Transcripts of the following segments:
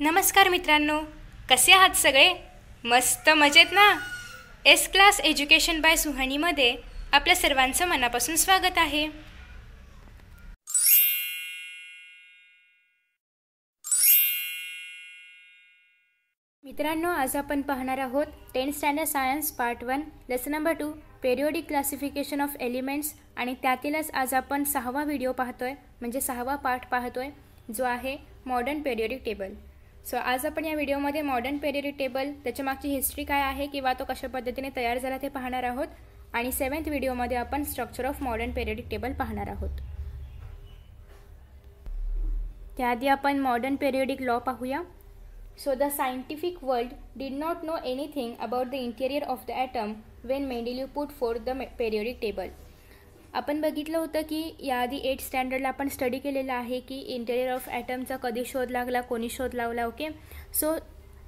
नमस्कार मित्रांनो कसे आहात सगळे? मस्त मजेत ना? एस क्लास एज्युकेशन बाय सुहानीमध्ये आपल्या सर्वांचं मनापासून स्वागत आहे. मित्रांनो आज आपण पाहणार आहोत tenth standard science part one lesson number two periodic classification of elements आणि त्यातीलच आज आपण सहावा व्हिडिओ पाहतोय म्हणजे सहावा पार्ट पाहतोय जो आहे मॉडर्न पेरिओडिक टेबल सो आज आपण या व्हिडिओमध्ये मॉडर्न पेरिओडिक टेबल त्याच्या मागची हिस्ट्री काय आहे किंवा तो कशा पद्धतीने तयार झाला ते पाहणार आहोत. आणि सेवन्थ व्हिडिओमध्ये आपण structure of modern periodic table पाहणार आहोत. त्याआधी आपण मॉडर्न पेरियडिक लॉ पाहूया. So the scientific world did not know anything about the interior of the atom when Mendeleev put forth the periodic table आपण बघितलं होतं की याआधी एट स्टँडर्डला आपण स्टडी केलेलं आहे की इंटेरियर ऑफ ॲटमचा कधी शोध लागला कोणी शोध लावला ओके सो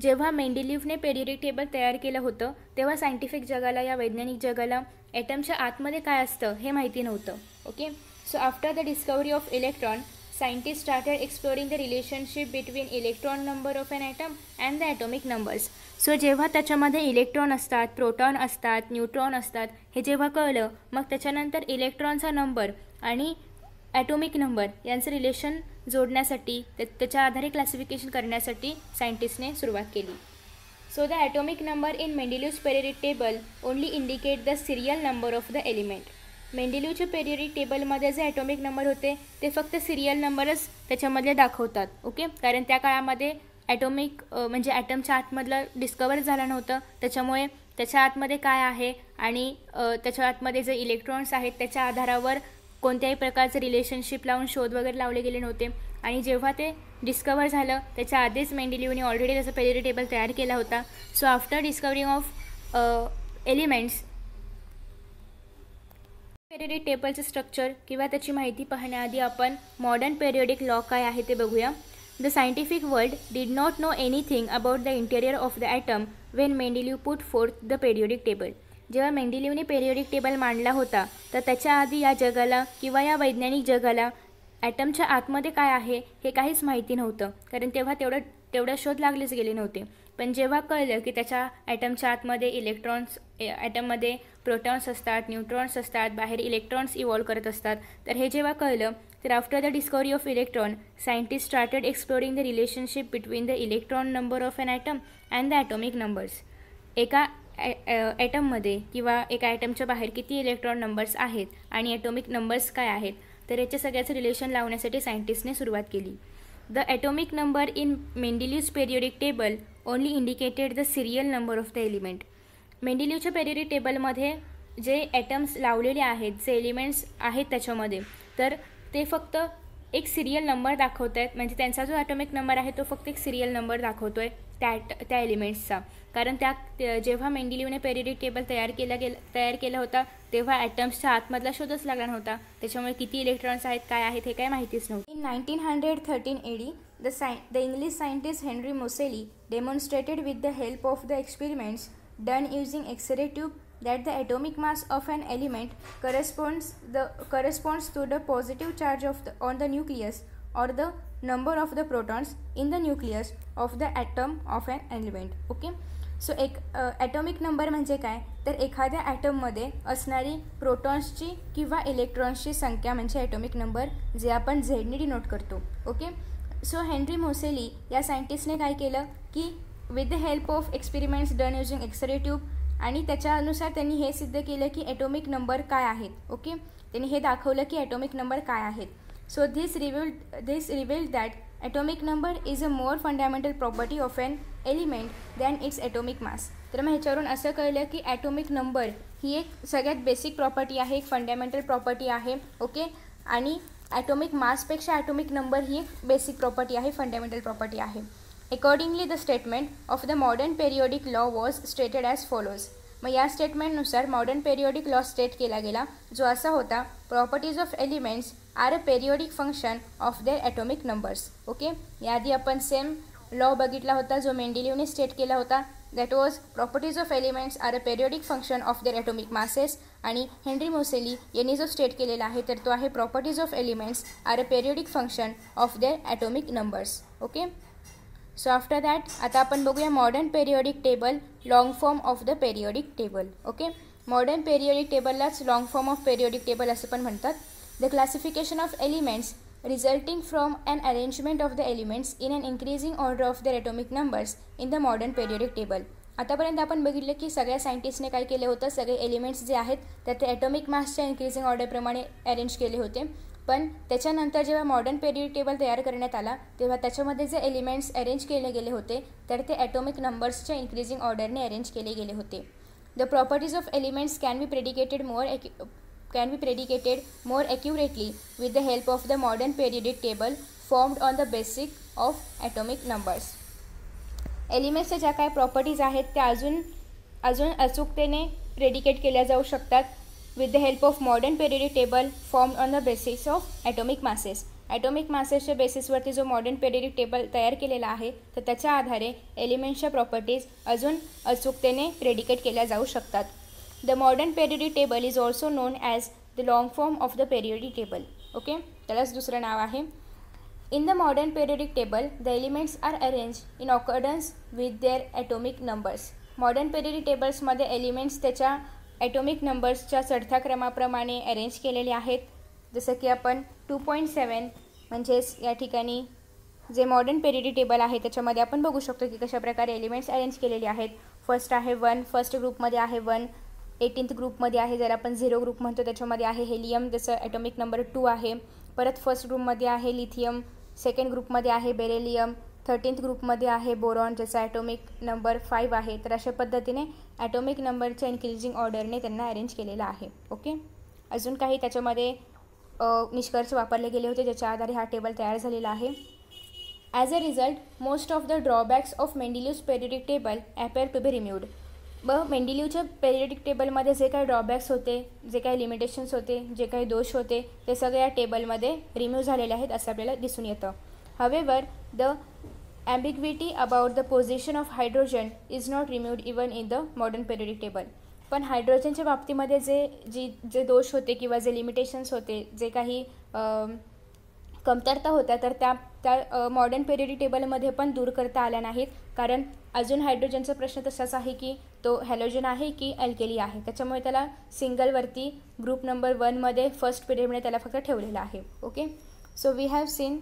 जेव्हा मेंडिलिव्हने पेरिरिक टेबल तयार केलं होतं तेव्हा सायंटिफिक जगाला या वैज्ञानिक जगाला ॲटमच्या आतमध्ये काय असतं हे माहिती नव्हतं okay so after the discovery of electron scientists started exploring the relationship between electron number of an atom and the atomic numbers. So जेव्हा त्याच्यामध्ये इलेक्ट्रॉन असतात प्रोटॉन असतात न्यूट्रॉन असतात हे जेव्हा कळलं मग त्याच्यानंतर इलेक्ट्रॉनचा नंबर आणि ॲटोमिक नंबर यांचं रिलेशन जोडण्यासाठी त्याच्या आधारे क्लासिफिकेशन करण्यासाठी सायंटिस्टने सुरुवात केली so the atomic number in Mendeleev's periodic table only indicate the serial number of the element मेंडेलिवच्या periodic टेबलमध्ये जे ॲटॉमिक नंबर होते ते फक्त सिरियल नंबरच त्याच्यामधले दाखवतात ओके कारण त्या काळामध्ये ॲटॉमिक म्हणजे ॲटमच्या आतमधलं डिस्कवर झालं नव्हतं. त्याच्यामुळे त्याच्या आतमध्ये काय आहे आणि त्याच्या आतमध्ये जे इलेक्ट्रॉन्स आहेत त्याच्या आधारावर कोणत्याही प्रकारचं रिलेशनशिप लावून शोध वगैरे लावले गेले नव्हते. आणि जेव्हा ते डिस्कवर झालं त्याच्या आधीच मेंडिलिवने ऑलरेडी त्याचा पेरियोडिक टेबल तयार केला होता. So after discovering of elements periodic टेबलचं structure किंवा त्याची माहिती पाहण्याआधी आपण मॉडर्न पेरियडिक लॉ काय आहे ते बघूया. The scientific world did not know anything about the interior of the atom when Mendeleev put forth the periodic table जेव्हा मेंडिल्यूने पेरियोडिक टेबल मांडला होता तर त्याच्या आधी या जगाला किंवा या वैज्ञानिक जगाला ॲटमच्या आतमध्ये काय आहे हे काहीच माहिती नव्हतं. कारण तेव्हा तेवढं तेवढं शोध लागलेच गेले नव्हते. पण जेव्हा कळलं की त्याच्या ॲटमच्या आतमध्ये इलेक्ट्रॉन्स ॲटममध्ये प्रोटॉन्स असतात न्यूट्रॉन्स असतात बाहेर इलेक्ट्रॉन्स इव्हॉल्व करत असतात तर हे जेव्हा कळलं तर after the discovery of electron scientist started exploring the relationship between the electron number of an atom and the atomic numbers. एका ॲटममध्ये किंवा एका ॲटमच्या बाहेर किती इलेक्ट्रॉन नंबर्स आहेत आणि ॲटॉमिक नंबर्स काय आहेत तर याच्या सगळ्याचं रिलेशन लावण्यासाठी सायंटिस्टने सुरुवात केली. The atomic number in Mendeleev's periodic table only indicated the serial number of the element मेंडिल्यूच्या periodic टेबलमध्ये जे ॲटम्स लावलेले आहेत जे एलिमेंट्स आहेत त्याच्यामध्ये तर ते फक्त एक सिरियल नंबर दाखवत आहेत म्हणजे त्यांचा जो ॲटॉमिक नंबर आहे तो फक्त एक सिरियल नंबर दाखवतो आहे त्या त्या एलिमेंट्सचा कारण त्या जेव्हा मेंडिलिव्हने पेरियडिक टेबल तयार केला गेला तयार केला होता तेव्हा ॲटम्सच्या आतमधला शोधच लागला नव्हता. त्याच्यामुळे किती इलेक्ट्रॉन्स आहेत काय आहेत हे काय माहितीच नव्हतं. In nineteen hundred thirteen AD the साय the English scientist Henry Moseley demonstrated with the help of the experiments done using x ray tube that the atomic mass of an element corresponds the corresponds to the positive charge of the on the nucleus or the number of the protons in the nucleus of the atom of an element okay so एक atomic number म्हणजे काय? तर एखाद्या ॲटममध्ये असणारी प्रोटॉन्सची किंवा इलेक्ट्रॉन्सची संख्या म्हणजे atomic number जे आपण झेडने डिनोट करतो. ओके सो हेनरी मोसेली या सायंटिस्टने काय केलं? की with the help of experiments done using X-ray tube आणि त्याच्यानुसार त्यांनी हे सिद्ध केलं की ॲटॉमिक नंबर काय आहेत. ओके त्यांनी हे दाखवलं की ॲटॉमिक नंबर काय आहेत. So this revealed this revealed that atomic number is a more fundamental property of an element than its atomic mass तर मग ह्याच्यावरून असं कळलं की ॲटॉमिक नंबर ही एक सगळ्यात बेसिक प्रॉपर्टी आहे एक फंडामेंटल प्रॉपर्टी आहे ओके आणि ॲटॉमिक मासपेक्षा ॲटॉमिक नंबर ही एक बेसिक प्रॉपर्टी आहे फंडामेंटल प्रॉपर्टी आहे. Accordingly the statement of the modern periodic law was stated as follows मग या स्टेटमेंटनुसार मॉडर्न पेरियॉडिक लॉ स्टेट केला गेला जो असा होता properties of elements are a periodic function of their atomic numbers okay याआधी आपण सेम लॉ बघितला होता जो मेंडिलिवने स्टेट केला होता. That was properties of elements are a periodic function of their atomic masses आणि हेनरी मोसेली यांनी जो स्टेट केलेला आहे तर तो आहे properties of elements are a periodic function of their atomic numbers okay so after that आता आपण बघूया modern periodic table long form of the periodic table okay modern periodic टेबललाच long form of periodic table असे पण म्हणतात. The classification of elements resulting from an arrangement of the elements in an increasing order of the atomic numbers in the modern periodic table आतापर्यंत आपण बघितलं की सगळ्या सायंटिस्टने काय केलं होतं? सगळे एलिमेंट्स जे आहेत त्यात ते ॲटॉमिक मासच्या इन्क्रीजिंग ऑर्डरप्रमाणे अरेंज केले होते. पण त्याच्यानंतर जेव्हा मॉडर्न पेरियड टेबल तयार करण्यात आला तेव्हा त्याच्यामध्ये जे एलिमेंट्स अरेंज केले गेले होते तर ते ॲटॉमिक नंबर्सच्या इन्क्रीजिंग ऑर्डरने अरेंज केले गेले होते. The properties of elements can be predicated more can be predicated more accurately with the help of the modern periodic table formed on the basic of atomic numbers एलिमेंट्सच्या ज्या काही properties आहेत त्या अजून अजून अचूकतेने प्रेडिकेट केल्या जाऊ शकतात with the help of modern periodic table form on the basis of atomic masses atomic मासेसच्या बेसिसवरती जो मॉडर्न पेरिडिक टेबल तयार केलेला आहे तर त्याच्या आधारे एलिमेंट्सच्या प्रॉपर्टीज अजून अचूकतेने प्रेडिकेट केल्या जाऊ शकतात. The modern periodic table is also known as the long form of the periodic table okay त्यालाच दुसरं नाव आहे In the modern periodic table, the elements are arranged in accordance with their atomic numbers. Modern periodic टेबल्समध्ये elements त्याच्या atomic नंबर्सच्या चढत्या क्रमाप्रमाणे arrange केलेले आहेत. जसं की आपण टू पॉईंट सेवन म्हणजेच या ठिकाणी जे मॉडर्न पेरिडी टेबल आहे त्याच्यामध्ये आपण बघू शकतो की कशाप्रकारे एलिमेंट्स अरेंज केलेले आहेत. फर्स्ट आहे वन फर्स्ट ग्रुपमध्ये आहे वन एटीन्थ ग्रुपमध्ये आहे जर आपण झिरो ग्रुप म्हणतो त्याच्यामध्ये आहे हेलियम जसं ॲटॉमिक नंबर टू आहे. परत फर्स्ट ग्रुपमध्ये आहे लिथियम सेकंड ग्रुपमध्ये आहे बेरेलियम थर्टीन्थ ग्रुपमध्ये आहे बोरॉन ज्याचा ॲटॉमिक नंबर फाईव्ह आहे. तर अशा पद्धतीने ॲटॉमिक नंबरच्या इन्क्रीजिंग ऑर्डरने त्यांना अरेंज केलेलं आहे. ओके अजून काही त्याच्यामध्ये निष्कर्ष वापरले गेले होते ज्याच्या आधारे हा टेबल तयार झालेला आहे. As a result most of the drawbacks of Mendeleev's periodic table appear to be removed ब मेंडिल्यूच्या पेरियडिक टेबलमध्ये जे काही ड्रॉबॅक्स होते जे काही लिमिटेशन्स होते जे काही दोष होते ते सगळे या टेबलमध्ये रिम्यूव्ह झालेले आहेत असं आपल्याला दिसून येतं. However the ambiguity about the position of hydrogen is not removed even in the modern periodic table पण हायड्रोजनच्या बाबतीमध्ये जे जी जे दोष होते किंवा जे लिमिटेशन्स होते जे काही कमतरता होत्या तर त्या त्या मॉडर्न पेरिडी टेबलमध्ये पण दूर करता आल्या नाहीत. कारण अजून हायड्रोजनचा प्रश्न तसाच आहे की तो हॅलोजन आहे की अल्केली आहे? त्याच्यामुळे त्याला सिंगलवरती ग्रुप नंबर वनमध्ये फर्स्ट पिरियडमध्ये त्याला फक्त ठेवलेलं आहे. Okay so we have seen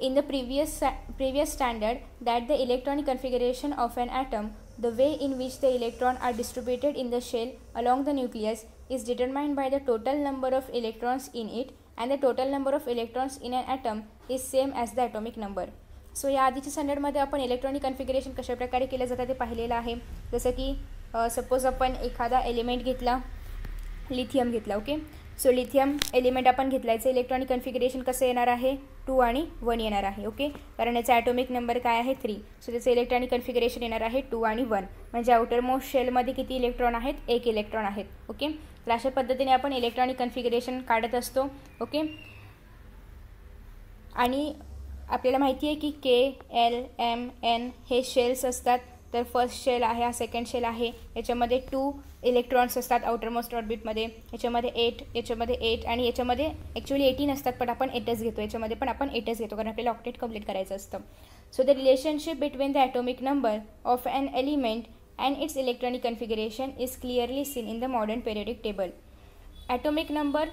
in the previous previous standard that the electronic configuration of an atom the way in which the electron are distributed in the shell along the nucleus is determined by the total number of electrons in it and the total number of electrons in an atom is same as the atomic number so या आधीच्या स्टँडर्डमध्ये आपण electronic configuration कशाप्रकारे केलं जातं ते पाहिलेलं आहे. जसं की सपोज आपण एखादा एलिमेंट घेतला लिथियम घेतला ओके सो लिथियम एलिमेंट आपण घेतलायचं. इलेक्ट्रॉनिक कन्फिगरेशन कसं येणार आहे? टू आणि वन येणार आहे ओके कारण याचा ॲटॉमिक नंबर काय आहे? थ्री सो त्याचं इलेक्ट्रॉनिक कन्फिगरेशन येणार आहे टू आणि वन म्हणजे आउटर मोस्ट शेलमध्ये किती इलेक्ट्रॉन आहेत? एक इलेक्ट्रॉन आहेत ओके तर अशा पद्धतीने आपण इलेक्ट्रॉनिक कन्फिगरेशन काढत असतो ओके आणि आपल्याला माहिती आहे की के एल एम एन हे शेल्स असतात. तर फर्स्ट शेल आहे हा सेकंड शेल आहे. याच्यामध्ये टू इलेक्ट्रॉन्स असतात आउटरमोस्ट ऑर्बिटमध्ये याच्यामध्ये एट याच्यामध्ये एट आणि याच्यामध्ये ॲक्च्युली एटीन असतात पण आपण एटच घेतो. याच्यामध्ये पण आपण एटच घेतो कारण आपल्याला ऑक्टेट कंप्लीट करायचं असतं. So the relationship between the atomic number of an element and its electronic configuration is clearly seen in the modern periodic table Atomic number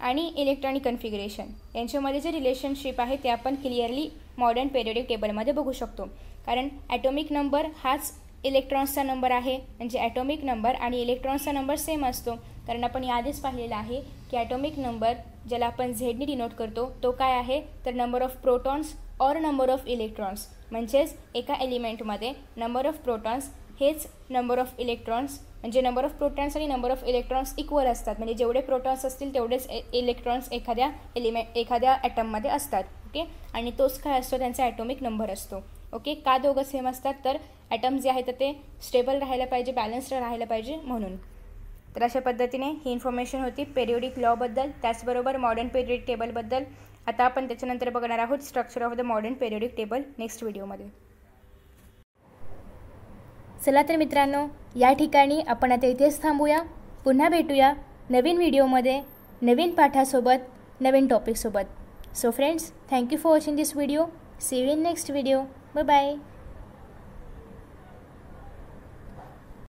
आणि इलेक्ट्रॉनिक कन्फिगरेशन यांच्यामध्ये जे रिलेशनशिप आहे ते आपण क्लिअरली मॉडर्न पेरियडिक टेबलमध्ये बघू शकतो. कारण ॲटॉमिक नंबर हाच इलेक्ट्रॉन्सचा नंबर आहे. म्हणजे ॲटॉमिक नंबर आणि इलेक्ट्रॉन्सचा नंबर सेम असतो. कारण आपण याआधीच पाहिलेला आहे की ॲटॉमिक नंबर ज्याला आपण झेडनी डिनोट करतो तो काय आहे? तर number of protons or number of electrons म्हणजेच एका एलिमेंटमध्ये नंबर ऑफ प्रोटॉन्स हेच नंबर ऑफ इलेक्ट्रॉन्स म्हणजे नंबर ऑफ प्रोटॉन्स आणि नंबर ऑफ इलेक्ट्रॉन्स इक्वल असतात. म्हणजे जेवढे प्रोटॉन्स असतील तेवढेच इलेक्ट्रॉन्स एखाद्या एलिमेंट एखाद्या ॲटममध्ये असतात. ओके आणि तोच काय असतो? त्यांचा ॲटॉमिक नंबर असतो. ओके का दोघं सेम असतात? तर ॲटम जे आहेत तर ते स्टेबल राहायला पाहिजे बॅलन्स्ड राहायला पाहिजे म्हणून. तर अशा पद्धतीने ही इन्फॉर्मेशन होती. पेरियोडिक लॉबद्दल त्याचबरोबर मॉडर्न पेरियोडिक टेबलबद्दल आता आपण त्याच्यानंतर बघणार आहोत structure of the modern periodic table next व्हिडिओमध्ये चला तर मित्रांनो या ठिकाणी आपण आता इथेच थांबूया. पुन्हा भेटूया नवीन व्हिडिओमध्ये नवीन पाठासोबत नवीन टॉपिकसोबत so friends thank you for watching this video see you in next video bye